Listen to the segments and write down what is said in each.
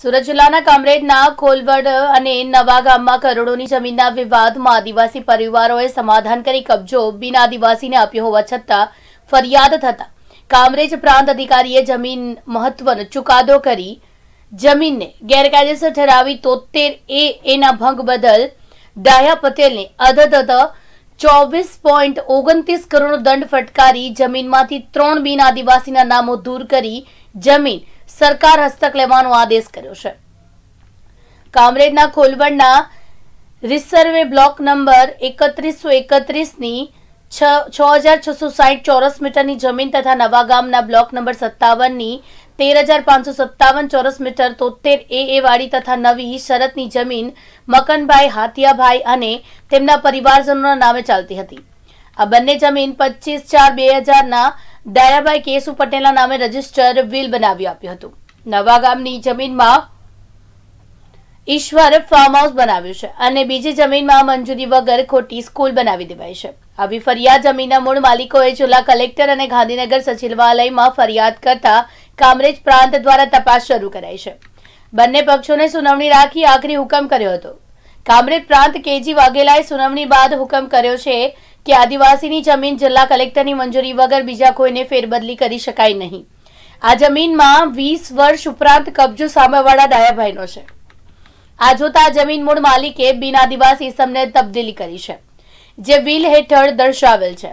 સુરત જિલ્લાના કામરેજના ખોલવડ અને નવા ગામમાં કરોડોની જમીનના વિવાદમાં આદિવાસી પરિવારોએ સમાધાન કરી કબજો બિન આદિવાસીને આપ્યો હોવા છતાં ફરિયાદ થતા કામરેજ પ્રાંત અધિકારીએ જમીન મહત્વનો ચુકાદો કરી જમીનને ગેરકાયદેસર ઠરાવી તોતેર એ એના ભંગ બદલ ડાયા પટેલને અધધ ચોવીસ પોઈન્ટ ઓગણત્રીસ કરોડનો દંડ ફટકારી જમીનમાંથી ત્રણ બિન આદિવાસીના નામો દૂર કરી જમીન સરકાર હસ્તક લેવાનો આદેશ કર્યો છે. કામરેજના ખોલવડના રિસર્વે બ્લોક નંબર એકત્રીસો એકત્રીસની છ ચોરસ મીટરની જમીન તથા નવા ગામના બ્લોક નંબર સત્તાવનની તેર હજાર પાંચસો સત્તાવન ચોરસ મીટર તોતેર એ એ વાડી તથા નવી શરતની જમીન મકનભાઈ હાથિયાભાઈ અને તેમના પરિવારજનોના નામે ચાલતી હતી. આ બંને જમીન પચીસ ચાર બે હજારના ડાયાભાઈ કેશુ પટેલના નામે રજિસ્ટર વિલ બનાવી આપ્યું હતું. નવા ગામની જમીનમાં ઈશ્વર ફાર્મ હાઉસ બનાવ્યું છે અને બીજી જમીનમાં મંજૂરી વગર ખોટી સ્કૂલ બનાવી દેવાઈ છે. આવી ફરિયાદ જમીનના મૂળ માલિકોએ જિલ્લા કલેક્ટર અને ગાંધીનગર સચિવાલયમાં ફરિયાદ કરતા કામરેજ પ્રાંત દ્વારા તપાસ શરૂ કરાઈ છે. બંને પક્ષોને સુનાવણી રાખી આખરી હુકમ કર્યો હતો. કામરેજ પ્રાંત કેજી વાઘેલાએ સુનાવણી બાદ હુકમ કર્યો છે કે આદિવાસીની જમીન જિલ્લા કલેક્ટરની મંજૂરી વગર બીજા કોઈને ફેરબદલી કરી શકાય નહીં. આ જમીનમાં વીસ વર્ષ ઉપરાંત કબજો સામેવાળા ડાયાભાઈનો છે. આ જોતા જમીન મૂળ માલિકે બિન આદિવાસી ઇસમને તબદીલી કરી છે, જે વિલ હેઠળ દર્શાવેલ છે.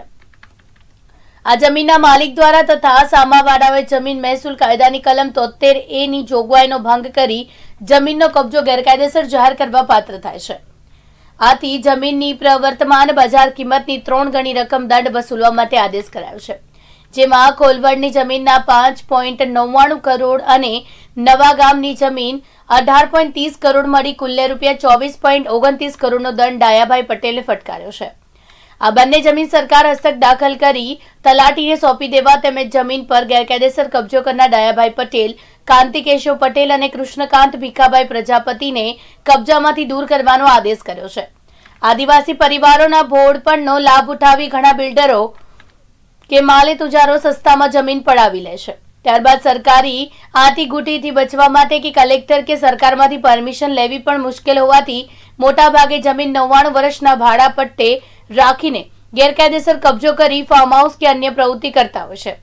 આ જમીનના માલિક દ્વારા તથા સામાવાળાઓએ જમીન મહેસૂલ કાયદાની કલમ તોતેર એની જોગવાઈનો ભંગ કરી જમીનનો કબજો ગેરકાયદેસર જાહેર કરવા પાત્ર થાય છે. આથી જમીનની પ્રવર્તમાન બજાર કિંમતની ત્રણ ગણી રકમ દંડ વસૂલવા માટે આદેશ કરાયો છે. જેમાં કોલવડની જમીનના પાંચ પોઈન્ટ નવ્વાણું કરોડ અને નવા ગામની જમીન અઢાર પોઈન્ટ ત્રીસ કરોડ મળી કુલ્લે રૂપિયા ચોવીસ પોઈન્ટ ઓગણત્રીસ કરોડનો દંડ ડાયાભાઈ પટેલે ફટકાર્યો છે. આ બંને જમીન સરકાર હસ્તક દાખલ કરી તલાટીને સોંપી દેવા તેમજ જમીન પર ગેરકાયદેસર કબજો કરનાર ડાયાભાઈ પટેલ કાંતિ કેશવ પટેલ અને કૃષ્ણકાંત ભીખાભાઈ પ્રજાપતિને કબજામાંથી દૂર કરવાનો આદેશ કર્યો છે. આદિવાસી પરિવારોના ભોળપણનો લાભ ઉઠાવી ઘણા બિલ્ડરો કે માલે તુજારો સસ્તામાં જમીન પડાવી લે છે. ત્યારબાદ સરકારી આથી ગુટીથી બચવા માટે કે કલેક્ટર કે સરકારમાંથી પરમિશન લેવી પણ મુશ્કેલ હોવાથી મોટાભાગે જમીન નવ્વાણું વર્ષના ભાડા પટ્ટે રાખીને ગેરકાયદેસર કબજો કરી ફાર્મ હાઉસ કે અન્ય પ્રવૃત્તિ કરતા હોય છે.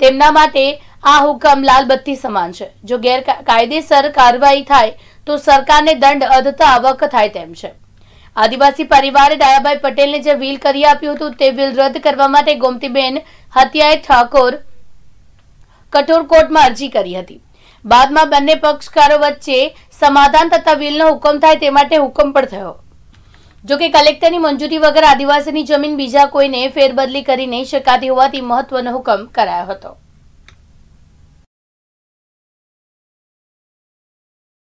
તેમના માટે આ હુકમ લાલબત્તી સમાન છે. જો ગેરકાયદેસર કાર્યવાહી થાય તો સરકારને દંડ અધતા આવક થાય તેમ છે. આદિવાસી પરિવારે ડાયાભાઈ પટેલને જે વિલ કરી આપ્યું હતું તે વિલ રદ કરવા માટે ગોમતીબેન હત્યાએ ઠાકોર કઠોર કોર્ટમાં અરજી કરી હતી. બાદમાં બંને પક્ષકારો વચ્ચે સમાધાન થતા વિલનો હુકમ થાય તે માટે હુકમ પણ થયો. જો કે કલેક્ટરની મંજૂરી વગર આદિવાસીની જમીન બીજા કોઈને ફેરબદલી કરી નહીં શકાતી હોવાથી મહત્વનો હુકમ કરાયો હતો.